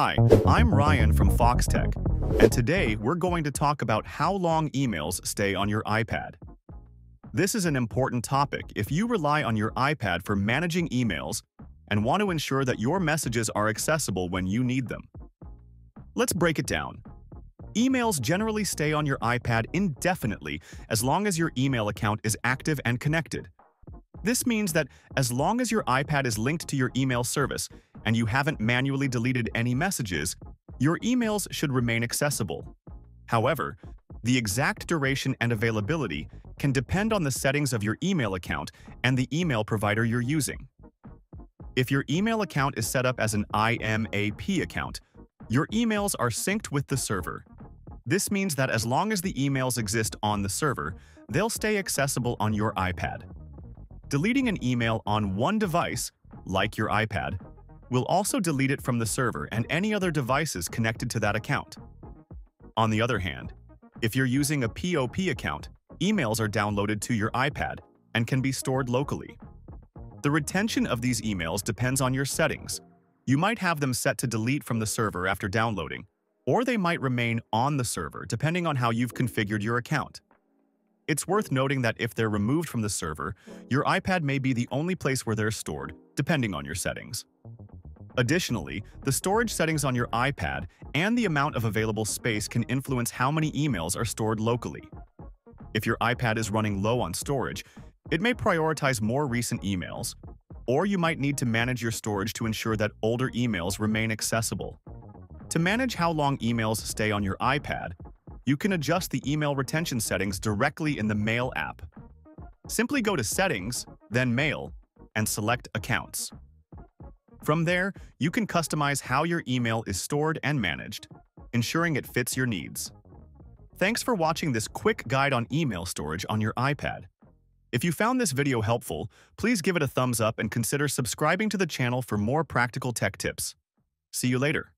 Hi, I'm Ryan from Foxtecc, and today we're going to talk about how long emails stay on your iPad. This is an important topic if you rely on your iPad for managing emails and want to ensure that your messages are accessible when you need them. Let's break it down. Emails generally stay on your iPad indefinitely as long as your email account is active and connected. This means that as long as your iPad is linked to your email service and you haven't manually deleted any messages, your emails should remain accessible. However, the exact duration and availability can depend on the settings of your email account and the email provider you're using. If your email account is set up as an IMAP account, your emails are synced with the server. This means that as long as the emails exist on the server, they'll stay accessible on your iPad. Deleting an email on one device, like your iPad, will also delete it from the server and any other devices connected to that account. On the other hand, if you're using a POP account, emails are downloaded to your iPad and can be stored locally. The retention of these emails depends on your settings. You might have them set to delete from the server after downloading, or they might remain on the server depending on how you've configured your account. It's worth noting that if they're removed from the server, your iPad may be the only place where they're stored, depending on your settings. Additionally, the storage settings on your iPad and the amount of available space can influence how many emails are stored locally. If your iPad is running low on storage, it may prioritize more recent emails, or you might need to manage your storage to ensure that older emails remain accessible. To manage how long emails stay on your iPad, you can adjust the email retention settings directly in the Mail app. Simply go to Settings, then Mail, and select Accounts. From there, you can customize how your email is stored and managed, ensuring it fits your needs. Thanks for watching this quick guide on email storage on your iPad. If you found this video helpful, please give it a thumbs up and consider subscribing to the channel for more practical tech tips. See you later.